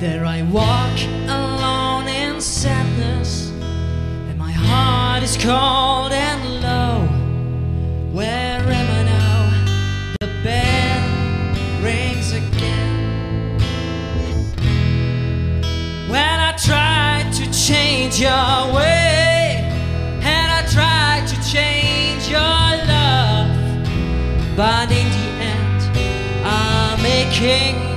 There I walk alone in sadness, and my heart is cold and low. Where am I now? The bell rings again. When I try to change your way, and I try to change your love, but in the end, I'm aching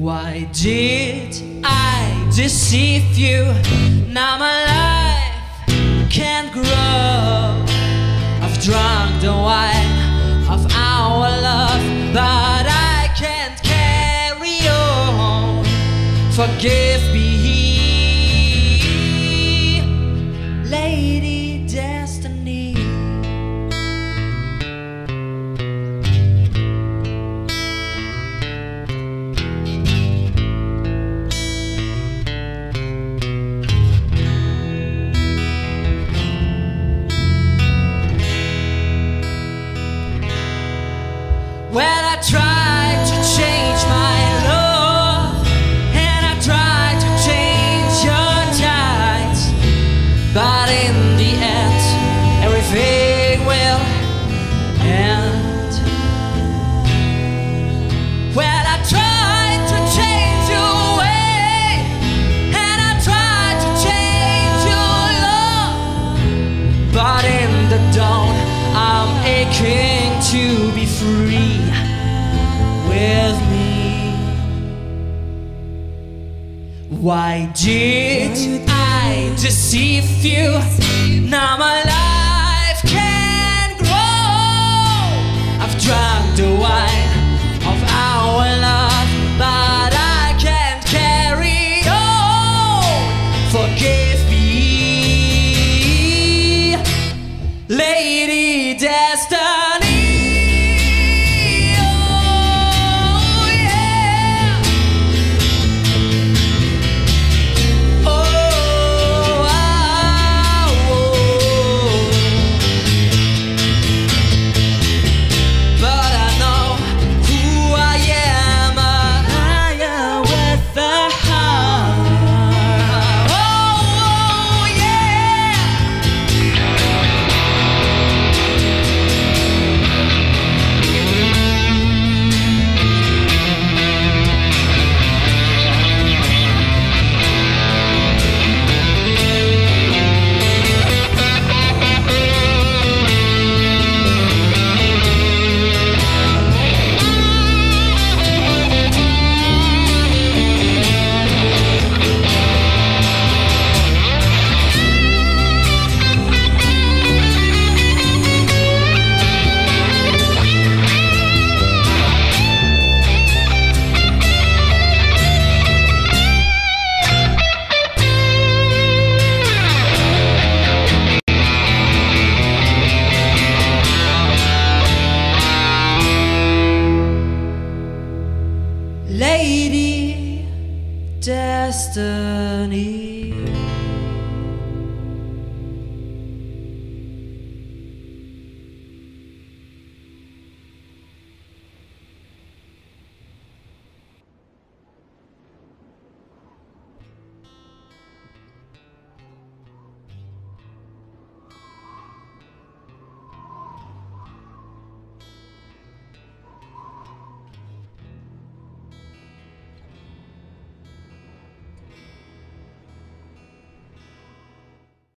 Why did I deceive you? Now my life can't grow. I've drunk the wine of our love, but I can't carry on. Forgive me, When I try Why did I deceive you? Now my life can grow. I've drunk the wine of our love, but I can't carry on. Forgive me, Lady Destiny. destiny.